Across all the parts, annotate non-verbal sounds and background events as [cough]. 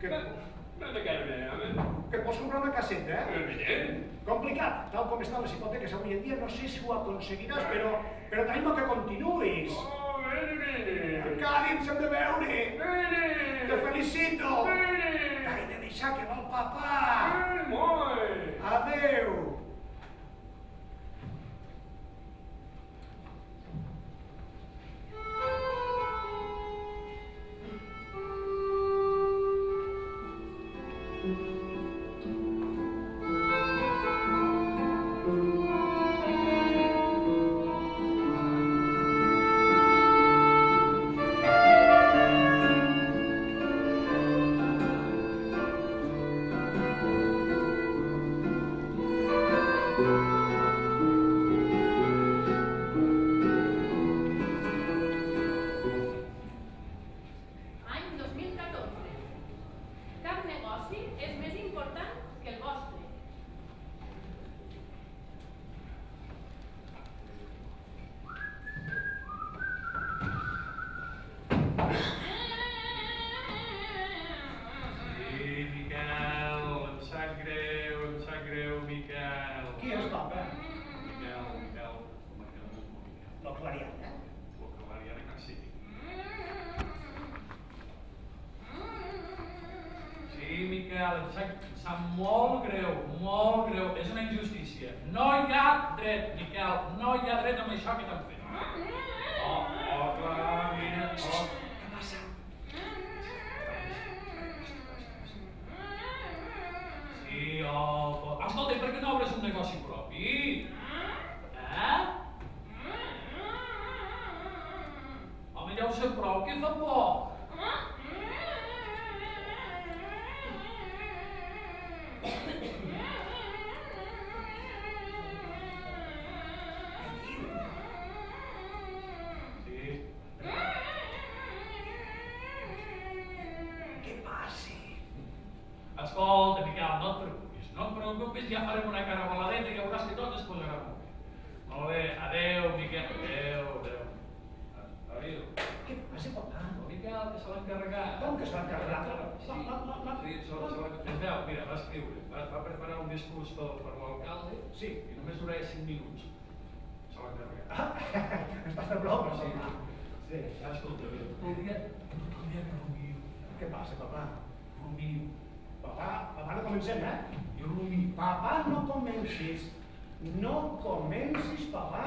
Que, Ma magari a que pots comprar una caseta, eh? Evident. Complicat, tal com estan les hipoteques avui en dia, no sé si ho aconseguiràs, però, però t'animo que continuïs. Oh, bene, bene. Encara ens hem de veure. Bene. Te felicito. Bene. T'he de deixar que va el papà. Bene, moi. Adeu. Sap, sap molt greu, molt greu. És una injustícia. No hi ha dret, Miquel, no hi ha dret amb això que t'han encarregat. Com que se l'ha encarregat? Sí, sí, se veu, mira, va escriure, va, va preparar un discurs per, per l'alcalde Sí. i només durava 5 minuts. Se l'ha encarregat. Ah, [laughs] estàs de broma, Sí. papà. Sí. Ja, escolta, bé, el dia que rumiu, Què passa, papà? rumiu, Papà, papà, no comencem, eh? i rumiu. Papà, no comencis. No comencis, papà.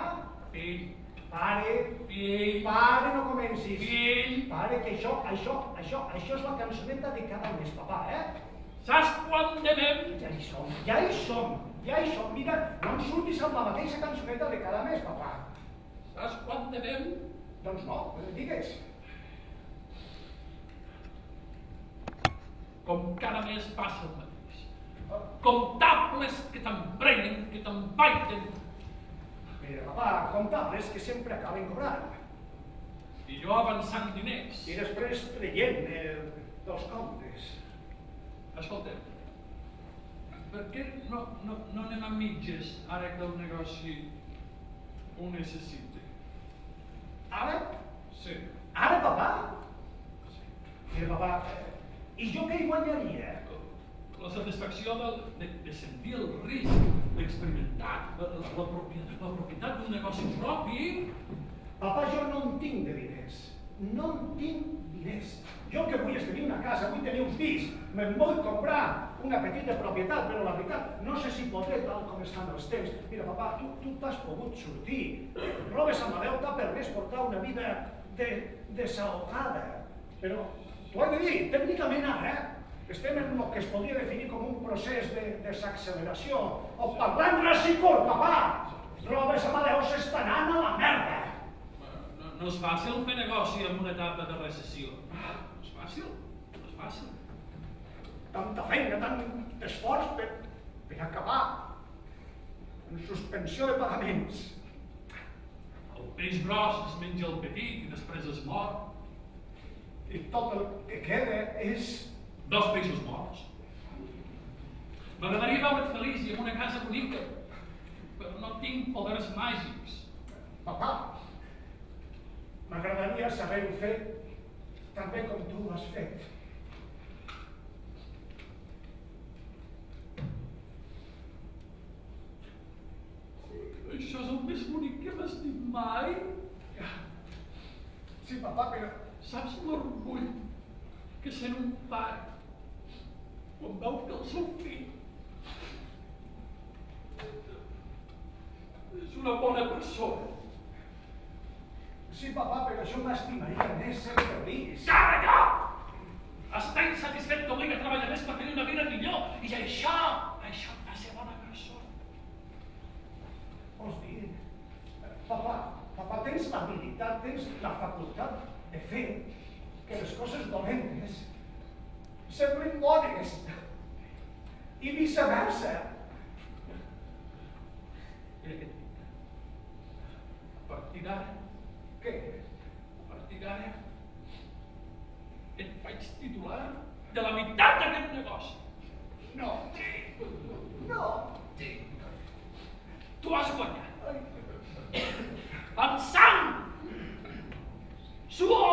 Fill, Pare, fill, pare, no comencis. fill, Pare, que això, això, això, això és la cançoneta de cada mes, papà, eh? saps quan devem? Ja hi som, ja hi som, ja hi som. Mira, no em surtis amb la mateixa cançoneta de cada mes, papà. Saps quan devem? Doncs no, digues. Com cada mes passa el mateix. Comptables que t'emprenyen, que t'empaiten, Mira, papà, comptables que sempre acaben cobrant. i jo avançant diners. I després traient eh, dels comptes. Escolta, per què no, no, no anem a mitges ara que el negoci ho necessita? Ara? Sí. Ara, papà? Mira, papà, eh, i jo què hi guanyaria? La satisfacció de, de, de sentir el risc, d'experimentar la, la, la, propietat, la propietat d'un negoci propi. Papà, jo no en tinc de diners. No en tinc diners. Jo que vull és tenir una casa, vull tenir un pis, me'n vull comprar una petita propietat, però la veritat, no sé si podré tal com estan els temps. Mira, papà, tu tu t'has pogut sortir, robes amb la veu, t'ha permès portar una vida de, desahogada. Però, t'ho he de dir, tècnicament ara, estem en el que es podria definir com un procés de desacceleració. O parlant ras i curt, papà! Robes Amadeu s'està anant a la merda! No, no és fàcil fer negoci en una etapa de recessió. No és fàcil, no és fàcil. Tanta feina, tant esforç per, per acabar en suspensió de pagaments. El peix gros es menja el petit i després es mor. I tot el que queda és dels Països Morts. M'agradaria veure't feliç i en una casa bonica, però no tinc poders màgics. Papà, m'agradaria saber-ho fer tan bé com tu ho has fet. Això és el més bonic que m'has dit mai. Sí, papà, però... Saps l'orgull que sent un pare que el seu fill és una bona persona? Sí, papà, però això m'estimaria més ser feliç. Calla! Està insatisfet t'obliga a treballar més per tenir una vida millor i això, això et fa ser bona persona. Vols dir? Papà, papà, tens l'habilitat, tens la facultat de fer que les coses dolentes semblin bones i viceversa. A partir d'ara, Què? a partir d'ara, et faig titular de la meitat d'aquest negoci. No. No. Tu has guanyat. Amb sang, suor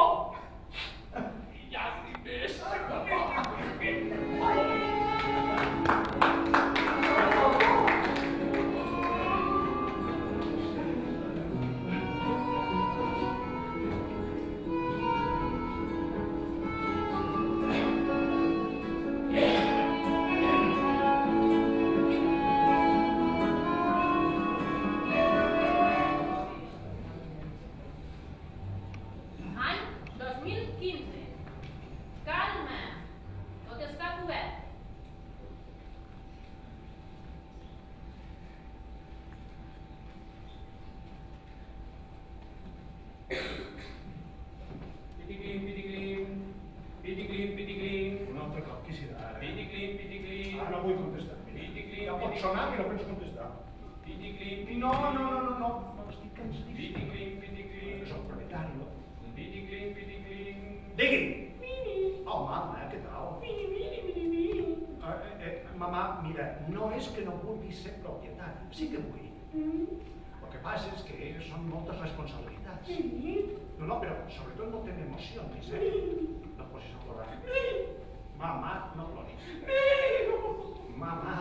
moltes responsabilitats. No, no, però sobretot no tenen emocions, eh? No posis a plorar. Mamà, no ploris. Mamà.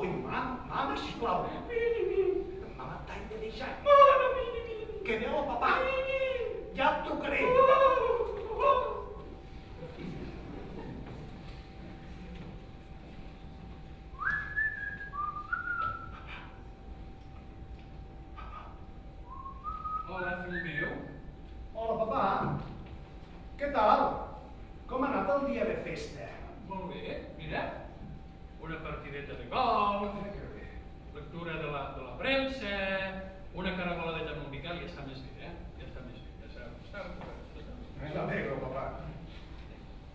Ui, mama, mama, sisplau. Mama, t'haig de deixar. Que veu el papà. Ja et trucaré. Hola, fill meu. Hola, papà. Què tal? Com ha anat el dia de festa? Molt bé, mira. Una partideta de golf, lectura de la, de la premsa, una caragola de llum umbilical i ja està més bé, eh? Ja està més bé, ja està, està recuperat. M'alegro, papà.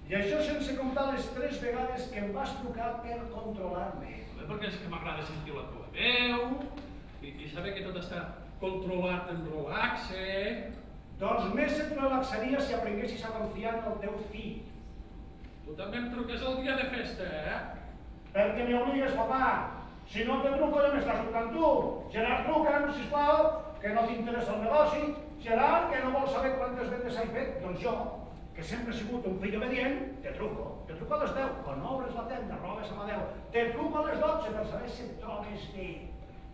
I això sense comptar les tres vegades que em vas trucar per controlar-me. Bé, perquè és que m'agrada sentir la teva veu i, i saber que tot està controlat en relax, eh? Doncs més et relaxaria si aprenguessis a confiar en el teu fill. Tu també em truques el dia de festa, eh? Perquè m'hi obligues, papà. Si no te truco, ja m'estàs trucant tu. Gerard, truca'm, sisplau, que no t'interessa el negoci. Gerard, que no vol saber quantes vendes he fet. Doncs jo, que sempre he sigut un fill obedient, te truco. Te truco a les 10, quan obres la tenda, robes a la 10. Te truco a les 12 per saber si et trobes bé.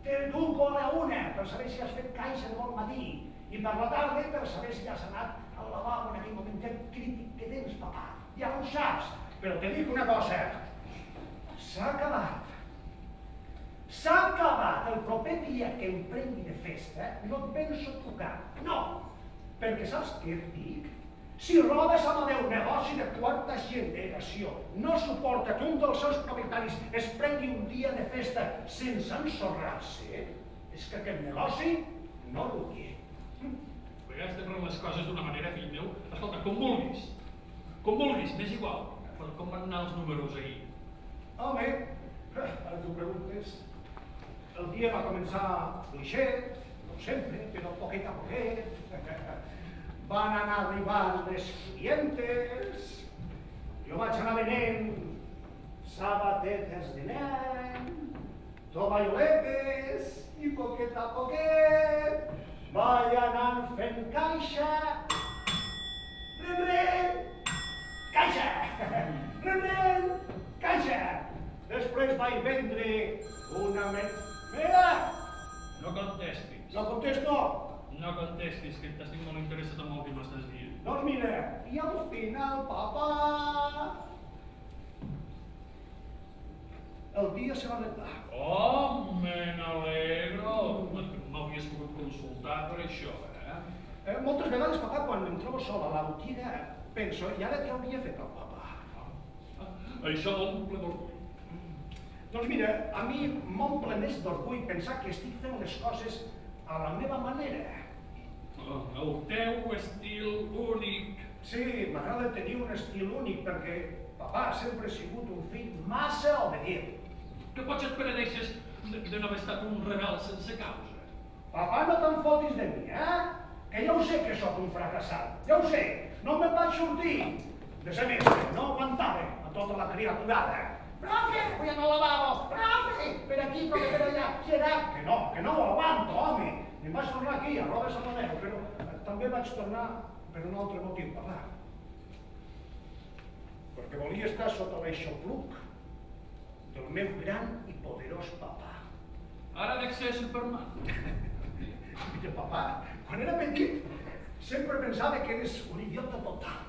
Te truco a la 1 per saber si has fet caixa de bon matí. I per la tarda per saber si has anat al lavabo en aquell momentet crític que tens, papà. Ja ho saps. Però te dic una cosa. S'ha acabat. S'ha acabat. El proper dia que em prengui de festa, no et penso trucar. No. Perquè saps què et dic? Si robes amb el meu negoci de quarta generació no suporta que un dels seus propietaris es prengui un dia de festa sense ensorrar-se, és que aquest negoci no l'odia. A vegades te les coses d'una manera, fill meu. Escolta, com vulguis. Com vulguis, m'és igual. Però com van anar els números ahir? Home, ara t'ho preguntes. El dia va començar fluixet, com sempre, però poquet a poquet. Van anar arribant les clientes, jo vaig anar venent sabatetes de nen, tovalloletes, i poquet a poquet vaig anar fent caixa. Rebrem, caixa! [laughs] Rebrem, caixa! Després vaig vendre una me... papà... El dia se va arreglar. Oh, me n'alegro. M'havies pogut consultar per això, eh? Eh, moltes vegades, papà, quan em trobo sol a la botiga, penso, i ara què hauria fet el papà? Això m'omple d'orgull. Doncs mira, a mi m'omple més d'orgull pensar que estic fent les coses a la meva manera. Oh, El teu estil únic. Sí, m'agrada tenir un estil únic perquè papà sempre ha sigut un fill massa obedient. Que potser et penedeixes de, no haver estat un rebel sense causa. Papà, no te'n fotis de mi, eh? Que ja ho sé que sóc un fracassat, ja ho sé. No me'n vaig sortir de semestre, no aguantava a tota la criaturada. Profe, voy al lavabo, profe, per aquí, profe, per allà, serà? Que no, que no ho aguanto, home. Em vaig tornar aquí, a Roda Samaneu, però també vaig tornar per un altre motiu, papà. Perquè volia estar sota l'aixopluc del meu gran i poderós papà. Ara ser Superman. [laughs] Mira, papà, quan era petit, sempre pensava que eres un idiota total.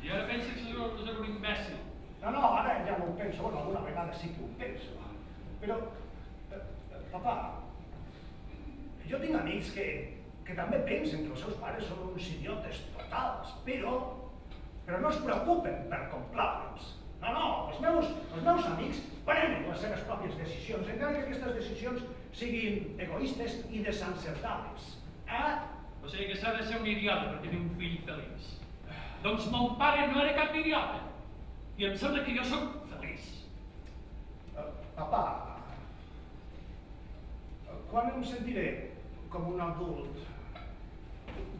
I ara penses que sóc un imbècil. No, no, ara ja no ho penso, bueno, alguna vegada sí que ho penso. Però, eh, eh, papà, jo tinc amics que, que també pensen que els seus pares són uns idiotes totals, però, però no es preocupen per complaure'ls. No, no, els meus, els meus amics prenen les seves pròpies decisions, encara que aquestes decisions siguin egoistes i desencertades. Eh? O sigui que s'ha de ser un idiota per tenir un fill feliç. Doncs mon pare no era cap idiota. I em sembla que jo sóc feliç. Eh, Papà, quan em sentiré com un adult?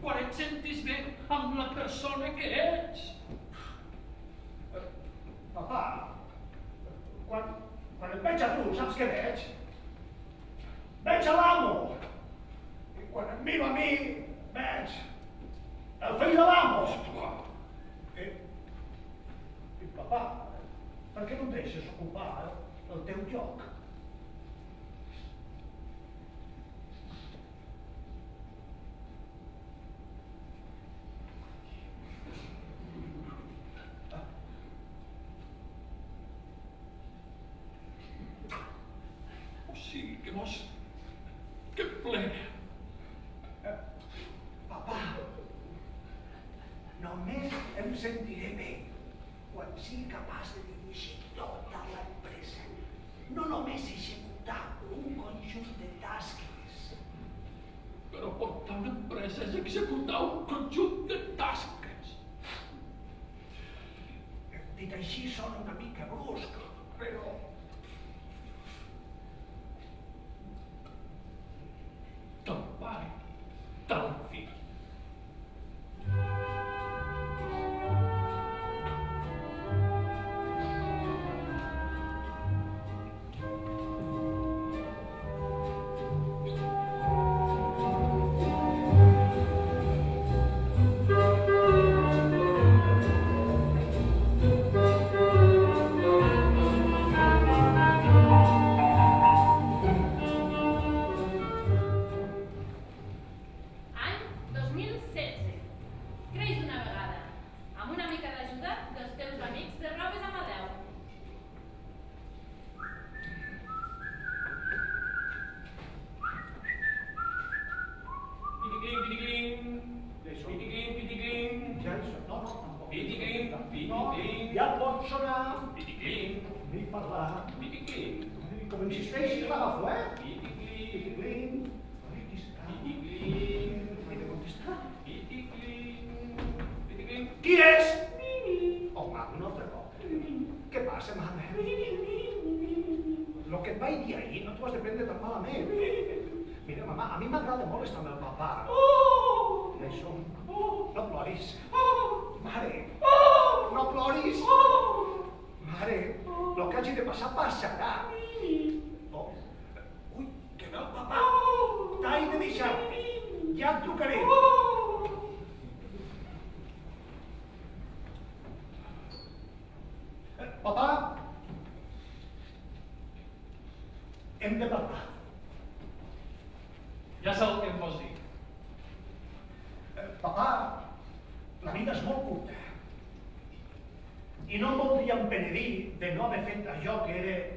Quan et sentis bé amb la persona que ets. Papà, quan, quan et veig a tu, saps què veig? Veig a l'amo. I quan em miro a mi, veig el fill de l'amo. I, I papà, per què no deixes ocupar el teu lloc? yo que eres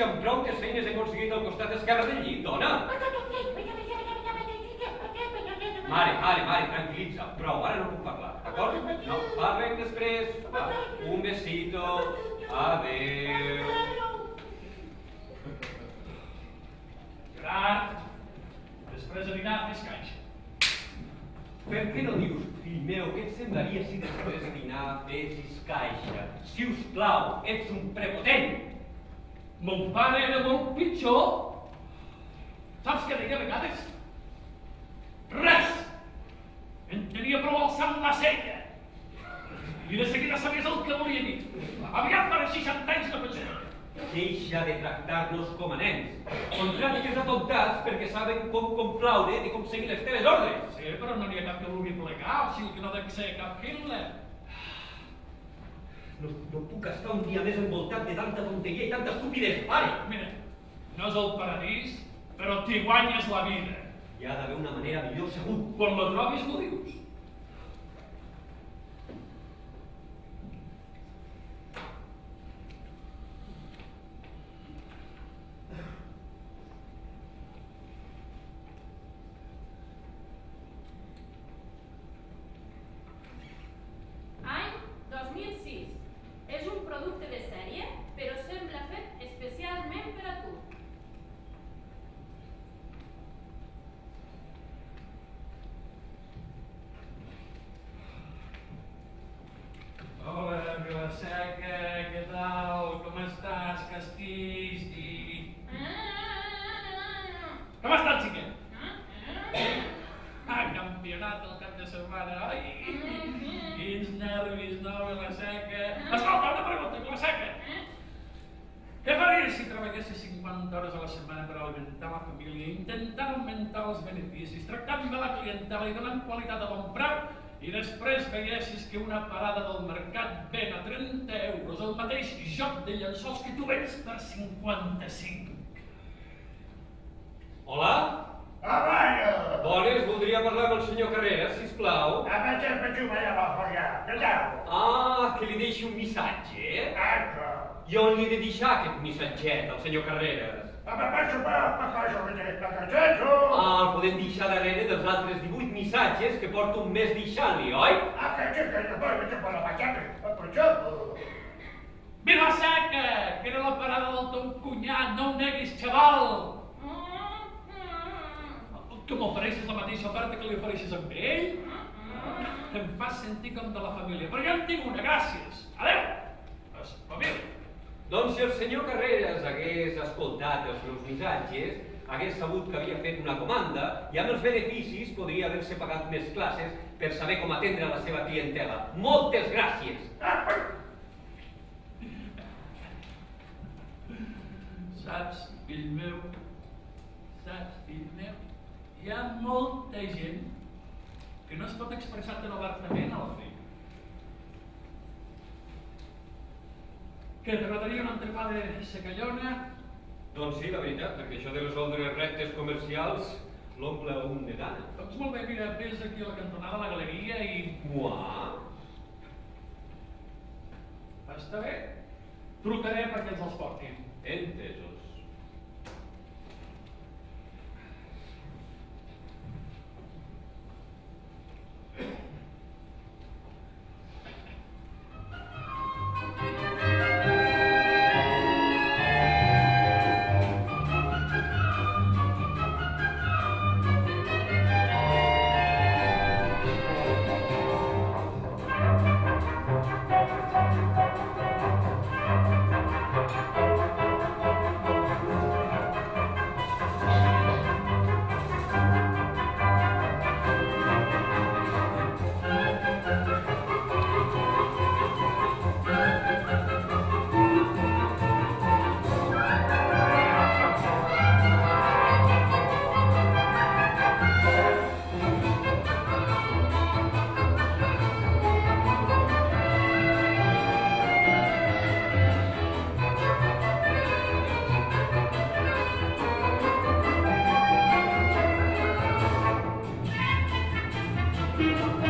si amb prou que feines he aconseguit al costat esquerre del llit, dona. Mare, mare, mare, tranquil·litza, prou, ara no puc parlar, d'acord? No, parlem després. Va, un besito. Adéu. Gerard, després de dinar fes caixa. Per què no dius, fill meu, què et semblaria si després de dinar fessis caixa? Si us plau, ets un prepotent. Mon pare era molt pitjor. Saps què deia a vegades? Res! En tenia prou al sang la sella. I de seguida sabies el que volia dir. Aviat per 60 anys no pensé. Deixa de tractar-nos com a nens. Contrari que atontats perquè saben com complaure i com seguir les teves ordres. Sí, però no n'hi ha cap que vulgui plegar, o sigui que no ha de ser cap Hitler. No, no puc estar un dia més envoltat de tanta tonteria i tanta estupidesa, pare. Mira, no és el paradís, però t'hi guanyes la vida. Hi ha d'haver una manera millor, segur. Quan la trobis m'ho dius. Any 2006. És un producte de sèrie, però sembla fet especialment per a tu. Hola, Vilaseca, què tal? Com estàs? Que estís? I... Com estàs, xiquet? Ah, campionat el cap de setmana. Ai, quins nervis, no, Vilaseca? Escolta, una pregunta, Vilaseca. Què faries si treballessis 50 hores a la setmana per alimentar la família, intentant augmentar els beneficis, tractant bé la clientela i donant qualitat a bon preu, i després veiessis que una parada del mercat ven a 30 euros el mateix joc de llençols que tu vens per 55? Hola? Avalla! Bones, voldria parlar amb el senyor Carreras, sisplau. Avalla, petxuma, ja va fallar. Què tal? Ah, que li deixi un missatge, eh? I on li he de deixar aquest missatget, al senyor Carreras? Ah, el podem deixar darrere dels altres 18 missatges que porto un mes deixant-li, oi? Ah, que petxuma, la. Vilaseca, que era la parada del teu cunyat, no ho neguis, xaval! Que m'ofereixes la mateixa oferta que li ofereixes amb ell? Em fas sentir com de la família, però jo en tinc una, gràcies. Adéu! Espavila! Doncs si el senyor Carreras hagués escoltat els meus missatges, hagués sabut que havia fet una comanda i amb els beneficis podria haver-se pagat més classes per saber com atendre la seva clientela. Moltes gràcies! Saps, fill meu, saps, fill meu, hi ha molta gent que no es pot expressar tan obertament a la feina. Que t'agradaria un entrepà de secallona? Doncs sí, la veritat, perquè això de resoldre reptes comercials l'omple un de gana. Doncs molt bé, mira, vés aquí a la cantonada de la galeria i... Uà! Està bé. Trucaré perquè ens els portin. Entesos. Al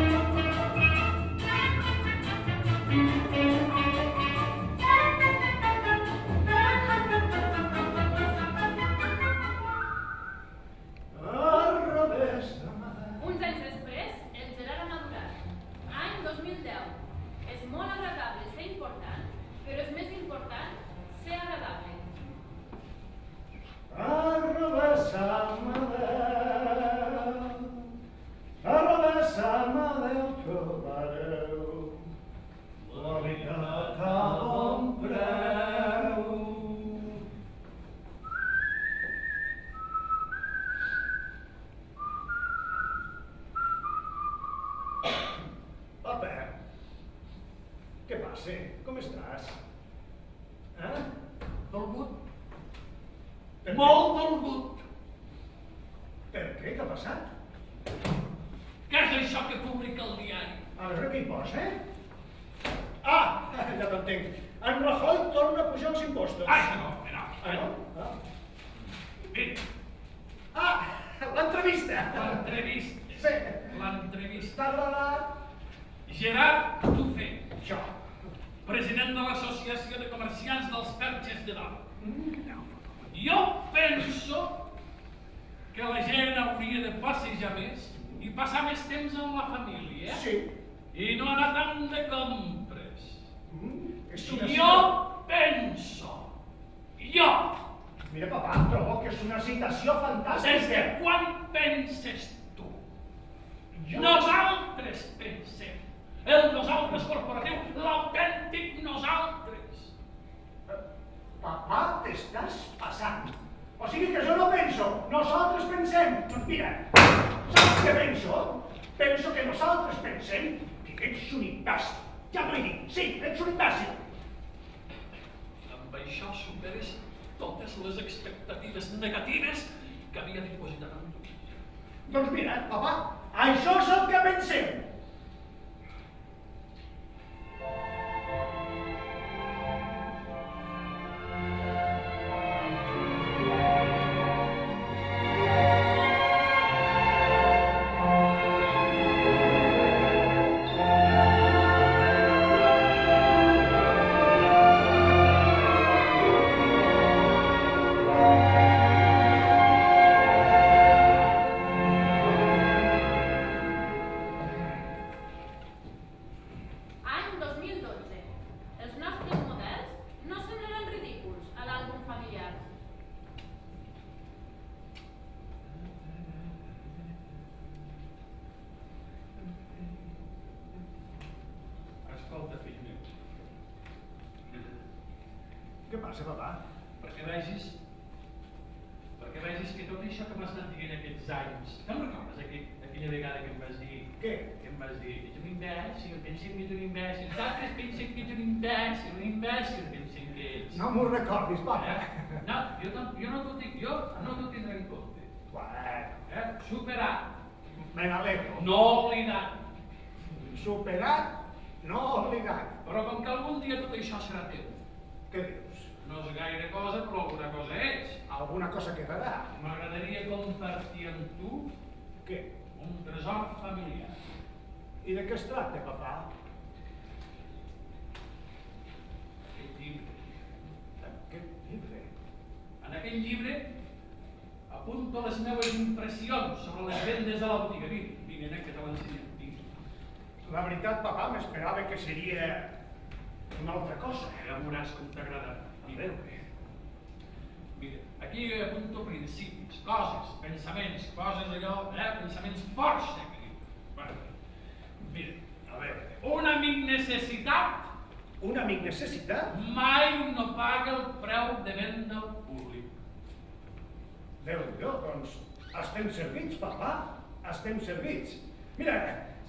Agradat? Gerard Tufé, Això. president de l'Associació de Comerciants dels Perges de Dalt. Jo penso que la gent hauria de passejar més i passar més temps amb la família. Sí. I no anar tant de compres. Mm, és una Jo penso, jo, Mira, papà, trobo que és una citació des fantàstica. de quan penses tu? Jo- Nosaltres pensem. El nosaltres corporatiu, l'autèntic nosaltres. Papà, t'estàs passant. O sigui que jo no penso, nosaltres pensem. Doncs mira, saps què penso? Penso que nosaltres pensem que ets un imbècil. Ja t'ho he dit, sí, ets un imbècil. Amb això superes totes les expectatives negatives que havia dipositat en tu. Doncs mira, papà, això és el que pensem. M'ho recordis, papa. Eh? No, jo, tam- jo no t'ho dic, jo no t'ho tindré en compte. Bueno, Eh? Superat, me n'alegro. no oblidat. Superat, no oblidat. Però com que algun dia tot això serà teu, Què dius? no és gaire cosa, però alguna cosa ets. Alguna cosa quedarà. M'agradaria compartir amb tu Què? un tresor familiar. I de què es tracta, papà? Aquest llibre. Aquest llibre. En aquell llibre apunto les meves impressions sobre les vendes de la botiga. Vinga, nen, que te l'ensenyem. La veritat, papà, m'esperava que seria una altra cosa. Ja veuràs com t'agradarà. A Vinga. veure. Mira, aquí apunto principis, coses, pensaments, coses allò, eh, pensaments forts de crit. Bueno, mira, A veure. un amic necessitat Un amic necessita? mai no paga el preu de venda al públic. Déu-n'hi-do, doncs estem servits, papà. Estem servits. Mira,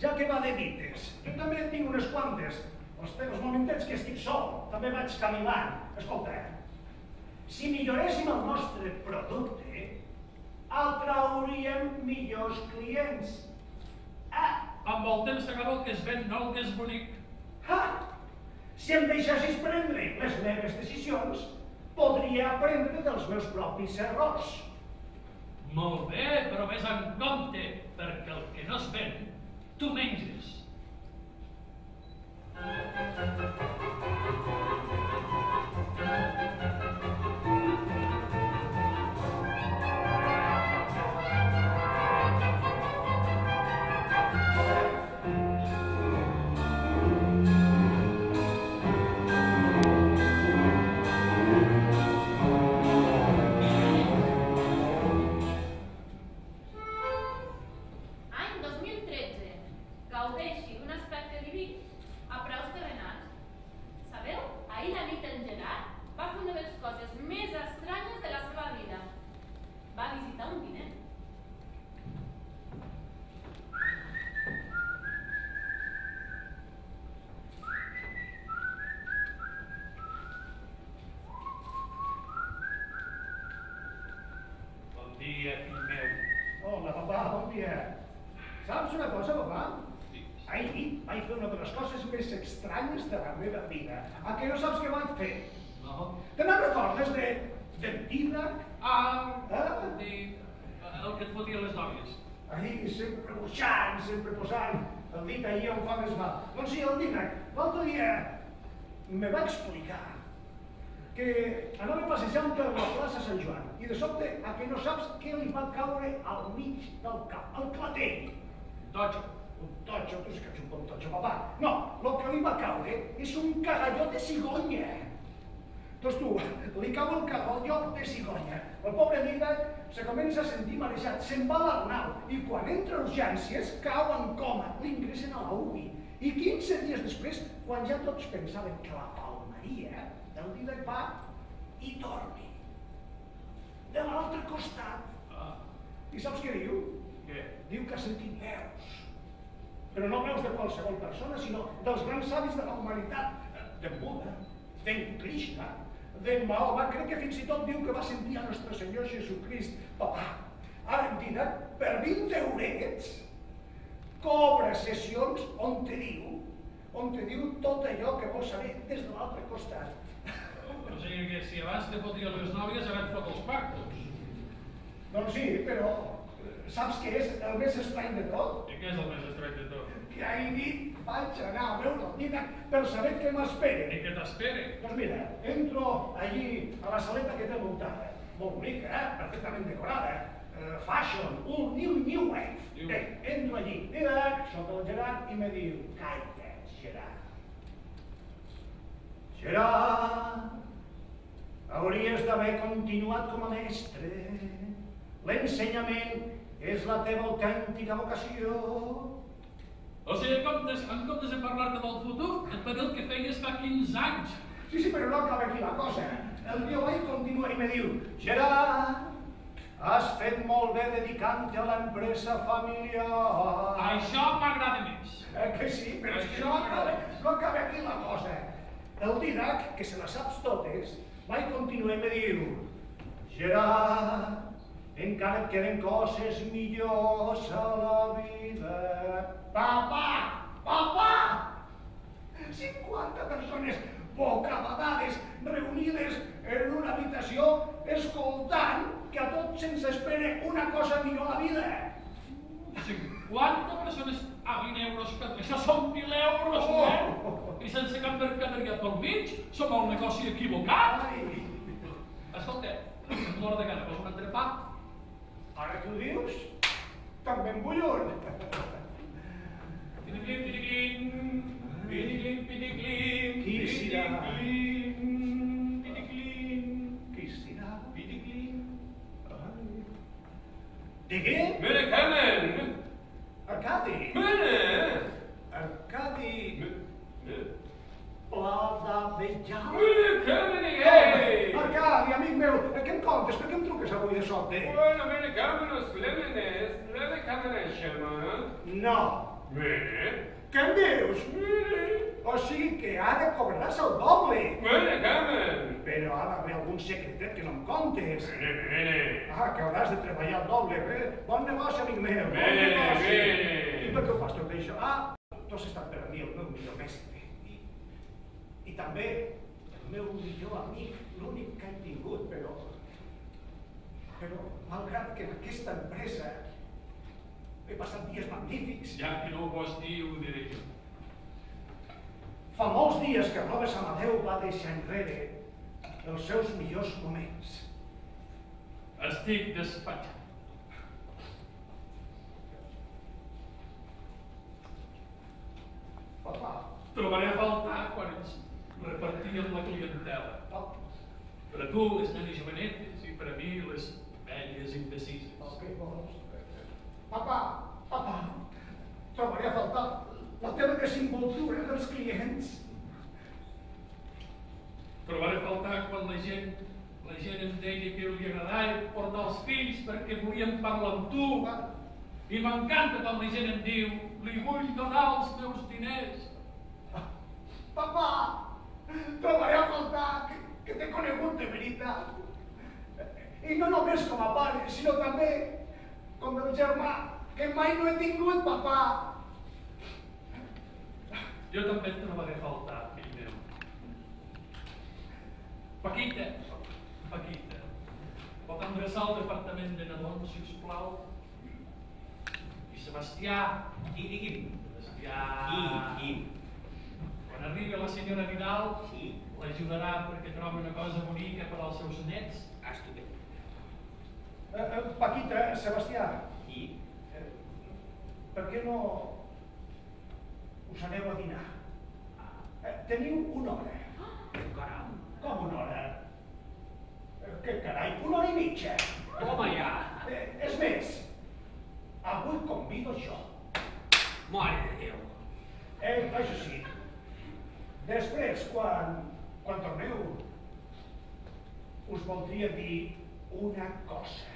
ja que va de dites, jo també en tinc unes quantes. Els teus momentets que estic sol, també vaig caminant. Escolta, si milloréssim el nostre producte, atrauríem millors clients. Ah, Amb el temps s'acaba el que es ven, no el que és bonic. ha! Si em deixessis prendre les meves decisions, podria aprendre dels meus propis errors. Molt bé, però vés en compte, perquè el que no es ven tu menges. El que et fotia les nòvies. Ahir sempre buixant, sempre posant el dit ahir on fa més mal. Doncs sí, el Didac, l'altre dia me va explicar que anava passejant per la plaça Sant Joan i de sobte a que no saps què li va caure al mig del cap, al clatell. Totxo. Un totxo, tu sí que ets un bon totxo, papà. No, el que li va caure és un cagalló de cigonya. Doncs tu, li cau el cagalló de cigonya. El pobre Didac se comença a sentir marejat, se'n va a l'Arnau i quan entra a urgències cau en coma, l'ingressen a la UBI. I 15 dies després, quan ja tots pensaven que la palmaria, el Didac va i dormi. De l'altre costat. Ah, I saps què diu? què? Diu que ha sentit veus. Però no veus de qualsevol persona, sinó dels grans savis de la humanitat. De Buda, d'en Krishna, d'en Mahoma. Crec que fins i tot diu que va sentir a Nostre Senyor Jesucrist. Papà, diran, per 20 eurets, cobra sessions on te diu, on te diu tot allò que vols saber des de l'altre costat. O sigui que si abans te fotia les nòvies, ara et fot els pactos. Doncs sí, però saps què és el més estrany de tot? I què és el més estrany de tot? que ahir nit vaig anar a veure el Didac per saber què m'espera. I què t'espere? Doncs mira, entro allí a la saleta que té muntada, molt bonica, eh? perfectament decorada, eh, fashion, un new new wave. New Bé, entro allí, Didac, sóc el Gerard, i me diu, calla, Gerard. Gerard, hauries d'haver continuat com a mestre. L'ensenyament és la teva autèntica vocació. O sigui, en comptes, en comptes de parlar-te del futur, et va dir el que feies fa 15 anys. Sí, sí, però no acaba aquí la cosa. El tio Lai continua i me diu, Gerard, has fet molt bé dedicant-te a l'empresa familiar. Això m'agrada més. Eh que sí, però és que no acaba, no acaba aquí la cosa. El Didac, que se les saps totes, va i continua i me diu, Gerard, encara et queden coses millors a la vida. Papa! Papa! 50 persones bocabadades reunides en una habitació escoltant que a tots se'ns espera una cosa millor a la vida. 50 persones a 20 euros cada... Això són 1.000 euros, Oh! eh? I sense cap mercaderia pel mig, som el negoci equivocat. Ai, Escolta, l'hora de gana, vols un entrepà? Ara que ho dius, també en vull un. Piniclin, piniclin, piniclin, piniclin, Qui serà? piniclin, piniclin, Qui serà? piniclin. Ai. Digui? Mene Carmen! Arcadi. Mene! Arcadi. Mene Pla Vejal. Carmen, hey! Arcadi, amic meu, què em contes? Per què em truques avui de sobte? Bueno, mene Carmen, os lemenes, leme Carmen Shema. No. Mene? Què em dius? Mene? O sigui que ara cobraràs el doble. Mene Carmen! Però ha d'haver algun secretet que no em contes. Mene, mene! Ah, que hauràs de treballar el doble. Bé, bon negoci, amic meu. Bon Bé, negoci. bé. I per què ho fas tot això? Ah, tu has estat per a mi el meu millor mestre. I, també el meu millor amic, l'únic que he tingut, però... Però, malgrat que en aquesta empresa he passat dies magnífics. Ja que no ho vols dir, ho diré jo. Fa molts dies que Robes Amadeu va deixar enrere els seus millors moments. Estic despatxat. Papà, Trobaré a faltar quan ens repartíem la clientela. Per a tu, les nenes jovenetes, i per a mi, les velles indecises. què vols? Papà, papà, trobaré a faltar la teva desenvoltura dels clients. Trobaré a faltar quan la gent, la gent em deia que li agradava portar els fills perquè volien parlar amb tu. I m'encanta quan la gent em diu, li vull donar els meus diners. Papà, trobaré a faltar que, que t'he conegut de veritat. I no només com a pare, sinó també com el germà, que mai no he tingut, papà. Jo també et trobaré a faltar, fill meu. Paquita, Paquita, pot endreçar el departament de nadons, si us plau? I Sebastià, Qui, digui'm. Sebastià... Qui, qui? Arribi la senyora Vidal, Sí. l'ajudarà perquè trobi una cosa bonica per als seus nets. Estupendo. Eh, eh, Paquita, Sebastià, Qui? eh, per què no us aneu a dinar? Eh, teniu una hora. Caram. Com una hora? Eh, Què carai, una hora i mitja. Toma ja. Eh, és més, avui convido jo. Mare de Déu. Eh, això sí, després, quan, quan torneu, us voldria dir una cosa.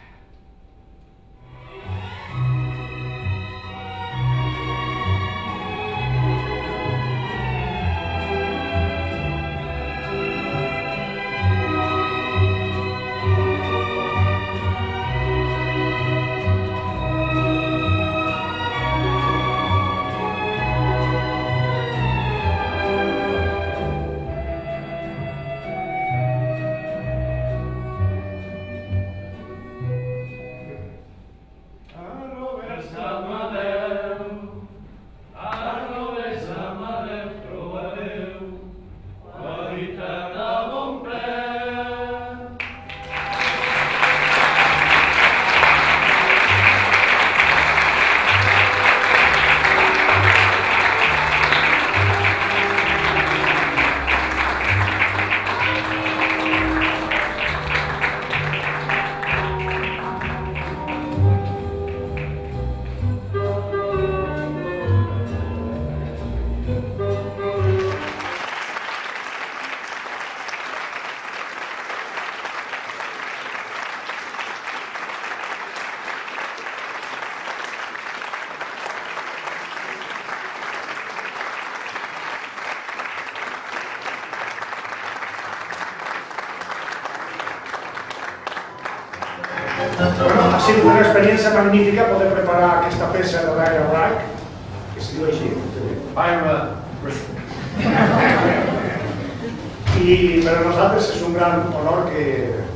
Nosaltres és un gran honor que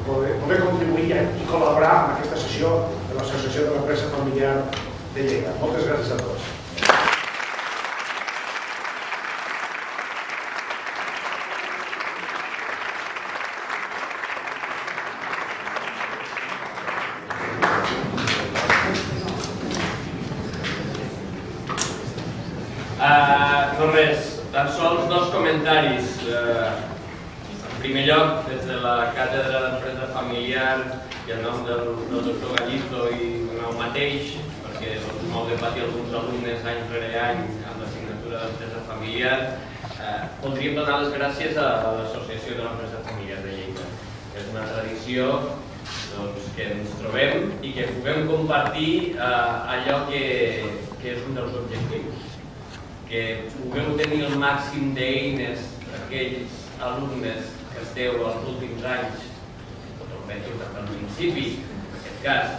poder, poder contribuir i col·laborar en aquesta sessió de l'Associació de l'Empresa Familiar de Lleida. Moltes gràcies a tots. Uh, no res, tan sols dos comentaris. Uh, en primer lloc, des de la càtedra d'empresa familiar i en nom del, del doctor Gallito i meu mateix, perquè doncs, m'ho de patir alguns alumnes any rere any amb l'assignatura d'empresa familiar, uh, voldríem donar les gràcies a l'Associació de l'Empresa Familiar de Lleida. És una tradició doncs, que ens trobem i que puguem compartir uh, allò que, que és un dels objectius que pugueu tenir el màxim d'eines aquells alumnes que esteu els últims anys, almenys des del principi, en aquest cas,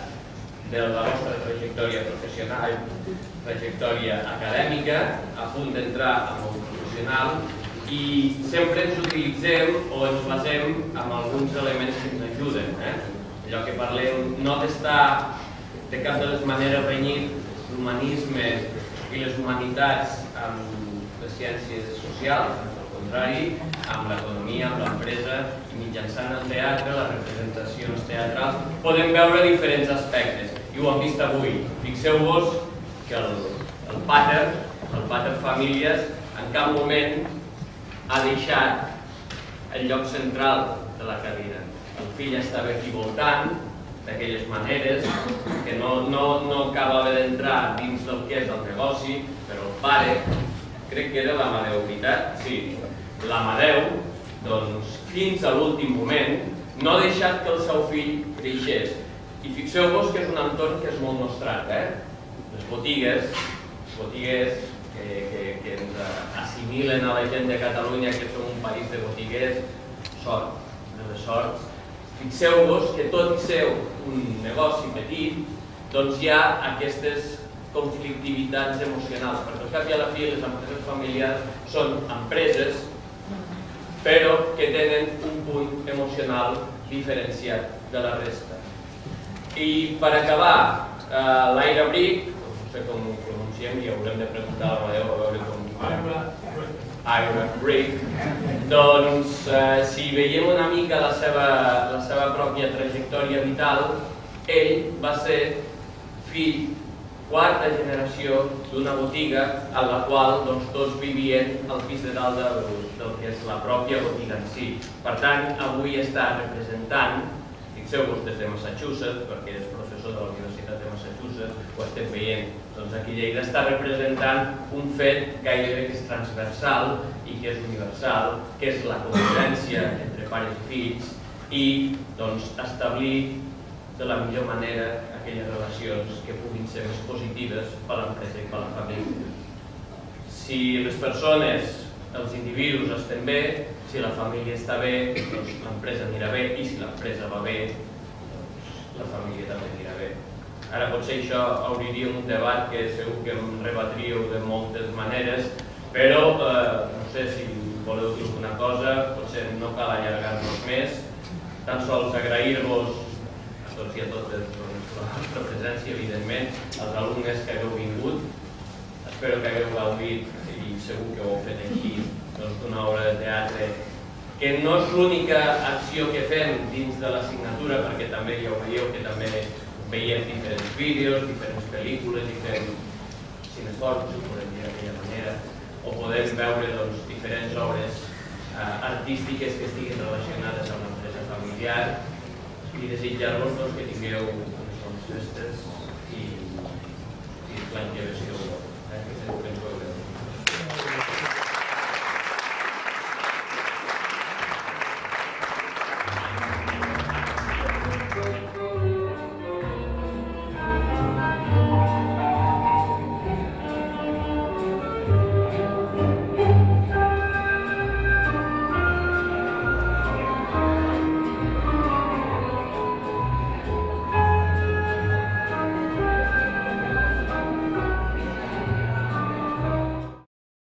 de la vostra trajectòria professional, trajectòria acadèmica, a punt d'entrar en el professional, i sempre ens utilitzem o ens basem en alguns elements que ens ajuden. Eh? Allò que parlem no d'estar de cap de les maneres renyit l'humanisme i les humanitats amb les ciències socials, al contrari, amb l'economia, amb l'empresa mitjançant el teatre, les representacions teatrals, podem veure diferents aspectes i ho hem vist avui. Fixeu-vos que el, el pater, el pater famílies, en cap moment ha deixat el lloc central de la cadira. El fill estava aquí voltant, d'aquelles maneres, que no, no, no acabava d'entrar dins del que és el negoci, però el pare, crec que era l'Amadeu, veritat? Sí, l'Amadeu, doncs, fins a l'últim moment, no ha deixat que el seu fill creixés. I fixeu-vos que és un entorn que és molt nostrat, eh? Les botigues, botigues que, que, que ens assimilen a la gent de Catalunya que som un país de botiguers, sort, de les sorts. Fixeu-vos que tot i ser un negoci petit, doncs hi ha aquestes conflictivitats emocionals, perquè al cap i a la fi les empreses familiars són empreses però que tenen un punt emocional diferenciat de la resta. I per acabar, eh, l'Aire Brick, no sé com ho pronunciem i haurem de preguntar a l'Amadeu a veure com... Ira Brick, doncs eh, si veiem una mica la seva, la seva pròpia trajectòria vital, ell va ser fill quarta generació d'una botiga en la qual doncs, tots vivien al pis de dalt del, del que és la pròpia botiga en si. Per tant, avui està representant, fixeu-vos des de Massachusetts, perquè és professor de la Universitat de Massachusetts, ho estem veient, doncs aquí Lleida està representant un fet gairebé que és transversal i que és universal, que és la convivència entre pares i fills i doncs, establir de la millor manera aquelles relacions que puguin ser més positives per a l'empresa i per a la família. Si les persones, els individus estem bé, si la família està bé, doncs l'empresa anirà bé i si l'empresa va bé, doncs la família també anirà bé. Ara potser això obriríem un debat que segur que em rebatríeu de moltes maneres, però eh, no sé si voleu dir alguna cosa, potser no cal allargar-nos més, tan sols agrair-vos a tots i a totes la nostra presència, evidentment, als alumnes que hagueu vingut. Espero que hagueu gaudit i segur que ho heu fet així doncs, d'una obra de teatre que no és l'única acció que fem dins de l'assignatura, perquè també ja ho veieu que també veiem diferents vídeos, diferents pel·lícules, diferents cineforms, ho podem dir d'aquella manera, o podem veure doncs, diferents obres eh, artístiques que estiguin relacionades amb l'empresa familiar i desitjar-vos doncs, que tingueu unes bones festes i, i l'any que ve